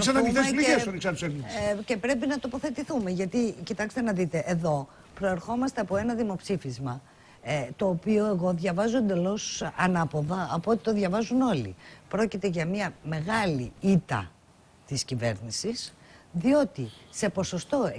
άνοιξαν ανοιχτέ τοποθετηθούμε πληγέ και- στον εξάρτητο Έλληνας. ε, και πρέπει να τοποθετηθούμε. Γιατί, κοιτάξτε να δείτε, εδώ προερχόμαστε από ένα δημοψήφισμα ε, το οποίο εγώ διαβάζω εντελώς ανάποδα από ό,τι το διαβάζουν όλοι. Πρόκειται για μια μεγάλη ήττα της κυβέρνησης, διότι σε ποσοστό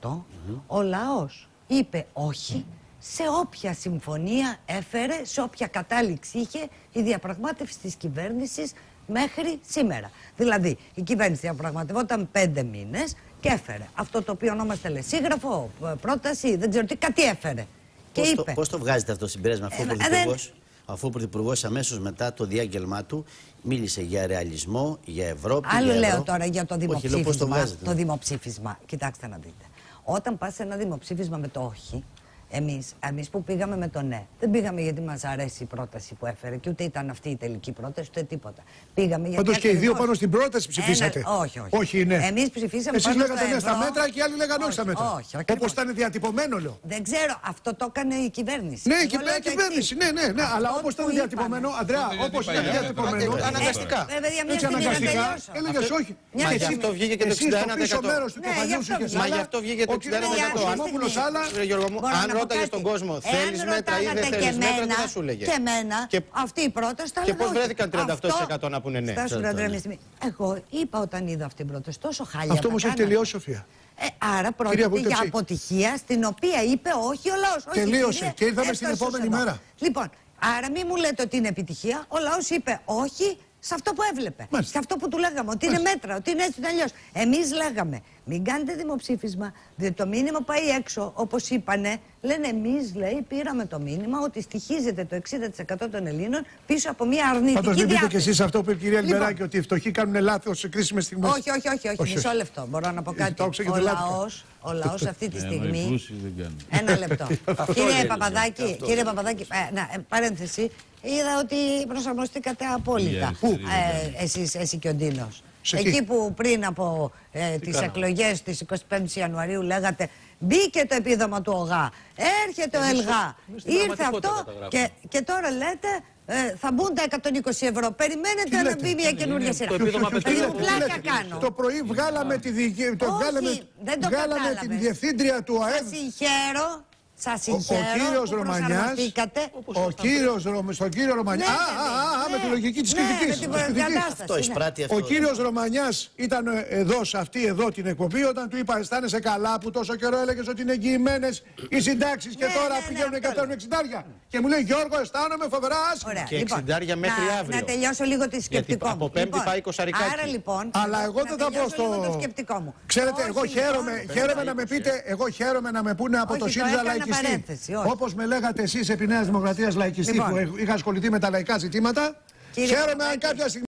62% ο λαός είπε όχι σε όποια συμφωνία έφερε, σε όποια κατάληξη είχε η διαπραγμάτευση της κυβέρνησης μέχρι σήμερα. Δηλαδή, η κυβέρνηση διαπραγματευόταν πέντε μήνες και έφερε αυτό το οποίο ονόμαστε λεσίγραφο, ε, πρόταση, δεν ξέρω τι, κάτι έφερε. Και Πώς το, είπε, πώς το βγάζετε αυτό το συμπέρασμα, αφού ο Ε, ε, Πρωθυπουργός, αφού ο Πρωθυπουργός αμέσως μετά το διάγγελμά του μίλησε για ρεαλισμό, για Ευρώπη. Άλλο για λέω ευρώ. τώρα για το Όχι, λέω δημοψήφισμα. πώς το βγάζετε. το δημοψήφισμα. Κοιτάξτε να δείτε. Όταν πας σε ένα δημοψήφισμα με το όχι, εμείς εμείς που πήγαμε με το ναι, δεν πήγαμε γιατί μας αρέσει η πρόταση που έφερε και ούτε ήταν αυτή η τελική πρόταση, ούτε τίποτα. Πήγαμε γιατί. Πάντω και οι δύο ακριβώς- πάνω στην πρόταση ψηφίσατε. Ένα- όχι, όχι. Όχι, ναι. Εμείς ψηφίσαμε Εσείς πάνω λέγατε στο ναι στα ευρώ. μέτρα και οι άλλοι λέγανε όχι στα Όχι, μέτρα. όχι, ακριβώς. Όπως ήταν διατυπωμένο, λέω. Δεν ξέρω, αυτό το έκανε η κυβέρνηση. Ναι, Εγώ η κυβέ- λέω το κυβέρνηση. εξής. Ναι, ναι, ναι. Αλλά Αυτό όπως ήταν που διατυπωμένο, είπαμε. Αντρέα, όπως ήταν διατυπωμένο. Αναγκαστικά. Ε, βέβαια, μια Έτσι στιγμή να αναγκαστικά τελειώσω. έλεγε όχι. Μια Μα γι' στιγμή. αυτό βγήκε και το Εσύ στο 61%. πίσω μέρο του Ναι, κεφαλιού γι' σου αυτό και βγήκε. Μα άλλα, γι' αυτό βγήκε το ο κύριος 61%. Χρυσόπουλος άλλα. Ρε Γιώργο μου, Μπορώ αν να πω ρώταγες κάτι. τον κόσμο, Εάν θέλεις μέτρα ή δεν ρωτάγατε θέλεις και μέτρα, τι εμένα- θα σου έλεγες; Και εμένα, Και- αυτή η πρόταση θα και έλεγα πώς όχι. βρέθηκαν 38% Αυτό- να πούνε ναι. Στάσου, ρε, Αντρέα, μια στιγμή. Εγώ είπα όταν είδα αυτή την πρόταση, τόσο χάλια. Αυτό τα όμως έχει κάνατε. τελειώσει, Σοφία. Ε, άρα πρόκειται για Βούλτεψη. αποτυχία στην οποία είπε όχι ο λαός. Τελείωσε. Και ήρθαμε στην επόμενη μέρα. Λοιπόν, άρα μην μου λέτε ότι είναι επιτυχία. Ο λαός είπε όχι σε αυτό που έβλεπε. Μάλιστα. Σε αυτό που του λέγαμε. Ότι είναι μέτρα, ότι είναι έτσι, ότι αλλιώς. Εμείς λέγαμε, μην κάνετε δημοψήφισμα, διότι το μήνυμα πάει έξω, όπως είπανε. Λένε εμείς, λέει, πήραμε το μήνυμα ότι στοιχίζεται το 60% των Ελλήνων πίσω από μια αρνητική Πάντως μην πείτε και διάθεση. εσείς αυτό που είπε η κυρία Λοιπόν, Λιμπεράκη, ότι οι φτωχοί κάνουν λάθος σε κρίσιμες στιγμές. όχι, όχι, όχι, όχι, μισό λεπτό. Μπορώ να πω Ε, κάτι. το άκουσα και Ο τρελάθηκα. λαός, ο λαός αυτή τη Ε, μα οι στιγμή. πλούσιοι δεν κάνουν. Ένα λεπτό. κύριε γέλησε, Παπαδάκη, αυτό κύριε Παπαδάκη, ε, να, ε, παρένθεση. Είδα ότι προσαρμοστήκατε απόλυτα. Πού; Ε, εσείς, εσύ και ο Ντίνος. Σε Εκεί τι; που πριν από ε, τις εκλογές της 25 Ιανουαρίου λέγατε μπήκε το επίδομα του ΟΓΑ, έρχεται ο ΕΛΓΑ, ήρθε αυτό και, και τώρα λέτε ε, θα μπουν τα 120 ευρώ. Περιμένετε να λέτε; μπει μια καινούργια σειρά. το επίδομα Παιδί πετρέλαιο. μου, Τι πλάκα λέτε; κάνω. Το πρωί βγάλαμε τη διοικη- το Όχι, βγάλαμε, δεν το βγάλαμε την κατάλαβες. διευθύντρια του ΑΕΔ. Σας συγχαίρω. Σας Ο, ο συγχαίρω κύριος που Ρωμανιάς, προσαρμοστήκατε. ο κύριος, Ρωμ- στον κύριο Ρωμανιά, Ναι, α, ναι, α, α, ναι. με τη λογική της Ναι, με κριτικής. την της κριτικής. κατάσταση. Αυτό ναι. εισπράττει αυτό. Ο κύριος Ρωμανιάς ήταν ε, εδώ, σε αυτή εδώ την εκπομπή, όταν του είπα αισθάνεσαι καλά που τόσο καιρό έλεγες ότι είναι εγγυημένες οι συντάξεις και Ναι, τώρα ναι, ναι, πηγαίνουν αυτό 160. Και μου λέει Γιώργο αισθάνομαι φοβεράς άσχημα. Ωραία. Και 60 μέχρι να, αύριο. Να τελειώσω λίγο τη σκεπτικό από μου. Πέμπτη πάει εικοσαρικάκι. Άρα λοιπόν. Αλλά εγώ να δεν θα πω τελειώσω λίγο στο. το σκεπτικό μου. Ξέρετε, Όχι, εγώ λοιπόν, χαίρομαι, χαίρομαι να με πείτε, εγώ χαίρομαι να με πούνε από Όχι, το το ΣΥΡΙΖΑ έκανα λαϊκιστή. παρένθεση, όχι. Όπως με λέγατε εσείς επί Νέας Δημοκρατίας λαϊκιστή Λοιπόν. που είχα ασχοληθεί με τα λαϊκά ζητήματα. Κύριε Χαίρομαι αν Παπαδάκη. κάποια στιγμή.